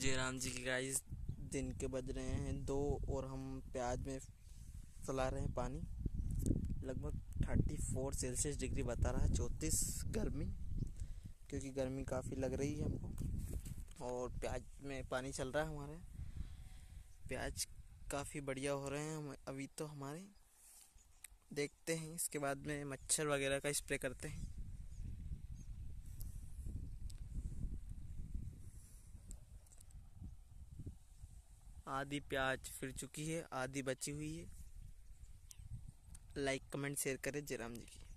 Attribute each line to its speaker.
Speaker 1: जयराम जी की गाइस दिन के बज रहे हैं दो और हम प्याज में चला रहे हैं पानी। लगभग थर्टी फोर सेल्सियस डिग्री बता रहा है। चौंतीस गर्मी, क्योंकि गर्मी काफ़ी लग रही है हमको। और प्याज में पानी चल रहा है हमारे। प्याज काफ़ी बढ़िया हो रहे हैं हम अभी तो हमारे। देखते हैं, इसके बाद में मच्छर वगैरह का स्प्रे करते हैं। आधी प्याज फिर चुकी है, आधी बची हुई है। लाइक कमेंट शेयर करें जयराम जी की।